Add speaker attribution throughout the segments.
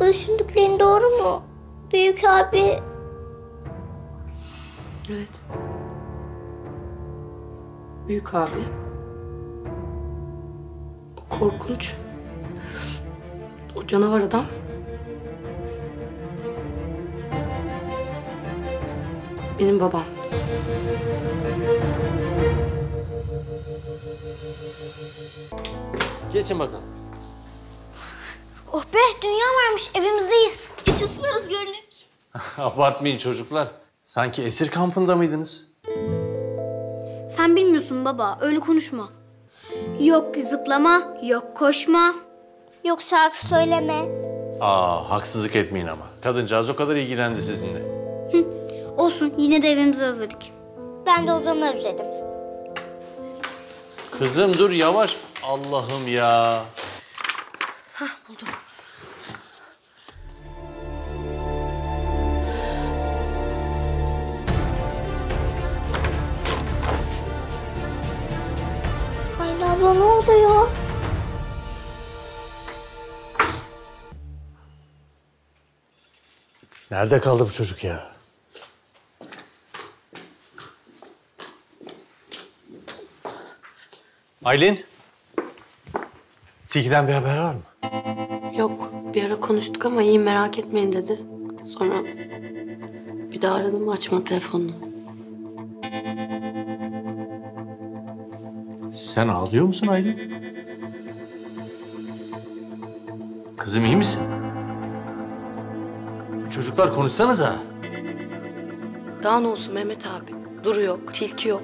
Speaker 1: Bu düşündüklerin doğru mu? Büyük abi
Speaker 2: Evet. Büyük abi. O korkunç. O canavar adam. Benim babam.
Speaker 3: Geçin bakalım.
Speaker 1: Oh be dünya varmış evimizdeyiz. Yaşasın özgürlük.
Speaker 3: Abartmayın çocuklar. Sanki esir kampında mıydınız?
Speaker 1: Sen bilmiyorsun baba öyle konuşma. Yok zıplama, yok koşma. Yok şarkı söyleme.
Speaker 3: Aa, haksızlık etmeyin ama. Kadıncağız o kadar ilgilendi sizinle.
Speaker 1: Olsun yine de evimizi özledik. Ben de Ozan'ı özledim.
Speaker 3: Kızım dur yavaş. Allah'ım ya.
Speaker 2: Buldum.
Speaker 1: Abla ne oluyor?
Speaker 3: Nerede kaldı bu çocuk ya? Aylin. Tilki'den bir haber var mı?
Speaker 2: Yok bir ara konuştuk ama iyi merak etmeyin dedi. Sonra bir daha aradım açmadı telefonunu.
Speaker 3: Sen ağlıyor musun Aylin? Kızım iyi misin? Çocuklar konuşsanıza.
Speaker 2: Daha ne olsun Mehmet abi? Duru yok, tilki yok.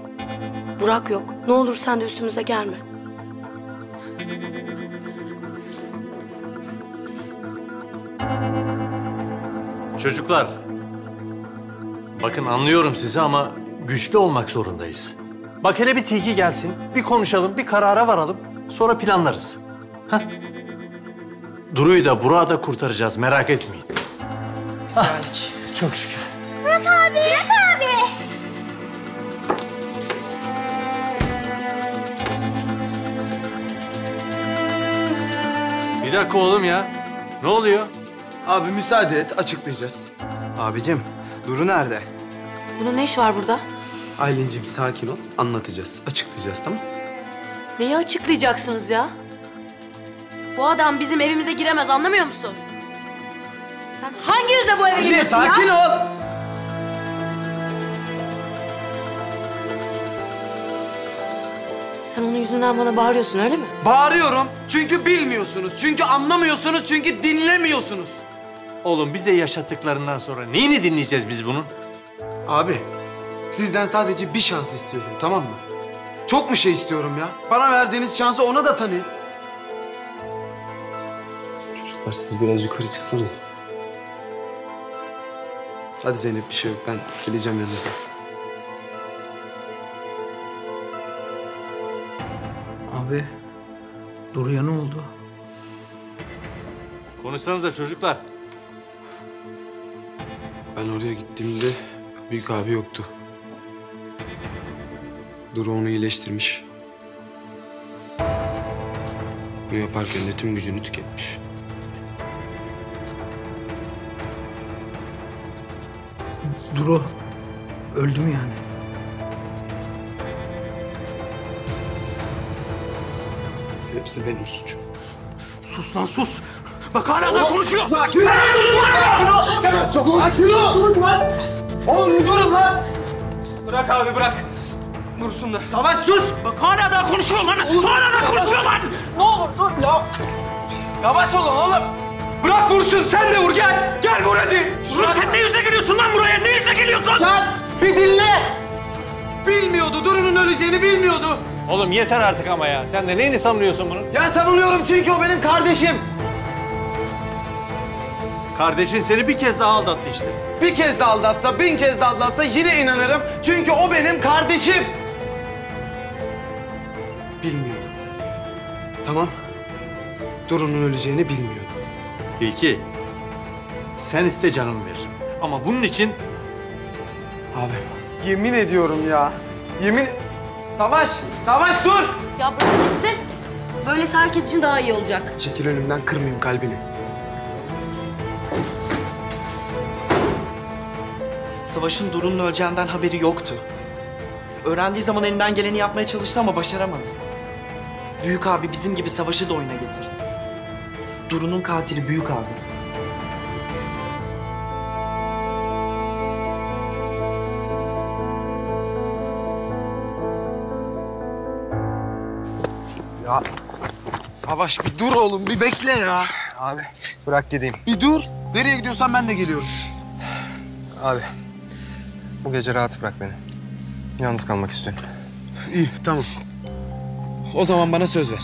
Speaker 2: Burak yok. Ne olur sen de üstümüze gelme.
Speaker 3: Çocuklar. Bakın anlıyorum sizi ama güçlü olmak zorundayız. Bak hele bir tilki gelsin, bir konuşalım, bir karara varalım. Sonra planlarız. Hah? Duru'yu da Burak'ı da kurtaracağız, merak etmeyin. Ah, çok şükür.
Speaker 1: Burak abi. Burak abi.
Speaker 3: Bir dakika oğlum ya. Ne oluyor?
Speaker 4: Abi müsaade et açıklayacağız.
Speaker 5: Abicim, Duru nerede?
Speaker 2: Bunun ne iş var burada?
Speaker 4: Aylin'cim sakin ol anlatacağız açıklayacağız tamam
Speaker 2: Neyi açıklayacaksınız ya? Bu adam bizim evimize giremez anlamıyor musun? Sen hangi yüzle bu eve giriyorsun
Speaker 4: sakin
Speaker 2: ya?
Speaker 4: ol.
Speaker 2: Sen onun yüzünden bana bağırıyorsun öyle mi?
Speaker 4: Bağırıyorum çünkü bilmiyorsunuz, çünkü anlamıyorsunuz, çünkü dinlemiyorsunuz.
Speaker 3: Oğlum bize yaşattıklarından sonra neyini dinleyeceğiz biz bunun?
Speaker 4: Abi sizden sadece bir şans istiyorum tamam mı? Çok mu şey istiyorum ya? Bana verdiğiniz şansı ona da tanıyın. Çocuklar siz biraz yukarı çıksanız. Hadi Zeynep bir şey yok ben geleceğim yanınıza.
Speaker 5: Abi, Duru'ya ne oldu?
Speaker 3: Konuşsanıza çocuklar.
Speaker 4: Ben oraya gittiğimde büyük abi yoktu. Duru onu iyileştirmiş. Bunu yaparken de tüm gücünü tüketmiş.
Speaker 5: Duru öldü mü yani?
Speaker 4: Hepsi benim suçum.
Speaker 5: Sus lan sus. Bak hala da konuşuyor.
Speaker 4: Oğlum durun lan! Bırak abi bırak. Dursun da. Savaş sus!
Speaker 5: Bak hala da konuşuyor lan. Hala da konuşuyor lan.
Speaker 4: Ne olur dur ya. Yavaş olun oğlum. Bırak vursun sen de vur gel. Gel vur hadi.
Speaker 5: Ulan sen ne yüzle geliyorsun lan buraya? Ne yüzle geliyorsun?
Speaker 4: Lan bir dinle. Bilmiyordu Duru'nun öleceğini bilmiyordu.
Speaker 3: Oğlum yeter artık ama ya. Sen de neyini savunuyorsun bunun?
Speaker 4: Ya savunuyorum çünkü o benim kardeşim.
Speaker 3: Kardeşin seni bir kez daha aldattı işte.
Speaker 4: Bir kez de aldatsa, bin kez de aldatsa yine inanırım. Çünkü o benim kardeşim. Bilmiyordu. Tamam. Duru'nun öleceğini bilmiyordu.
Speaker 3: Tilki, sen iste canımı veririm. Ama bunun için
Speaker 4: Abi. Yemin ediyorum ya. Yemin... Savaş! Savaş dur!
Speaker 2: Ya bırak gitsin. Böylesi herkes için daha iyi olacak.
Speaker 4: Çekil önümden kırmayayım kalbini.
Speaker 6: Savaş'ın Duru'nun öleceğinden haberi yoktu. Öğrendiği zaman elinden geleni yapmaya çalıştı ama başaramadı. Büyük abi bizim gibi Savaş'ı da oyuna getirdi. Duru'nun katili Büyük abi.
Speaker 4: Savaş bir dur oğlum bir bekle ya.
Speaker 7: Abi bırak gideyim.
Speaker 4: Bir dur. Nereye gidiyorsan ben de geliyorum.
Speaker 7: Abi bu gece rahat bırak beni. Yalnız kalmak istiyorum.
Speaker 4: İyi tamam. O zaman bana söz ver.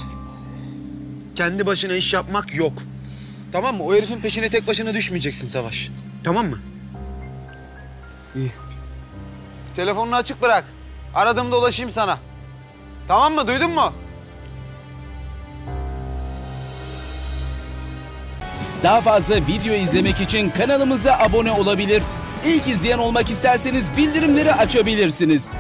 Speaker 4: Kendi başına iş yapmak yok. Tamam mı? O herifin peşine tek başına düşmeyeceksin Savaş. Tamam mı? İyi. Telefonunu açık bırak. Aradığımda ulaşayım sana. Tamam mı? Duydun mu?
Speaker 8: Daha fazla video izlemek için kanalımıza abone olabilir. İlk izleyen olmak isterseniz bildirimleri açabilirsiniz.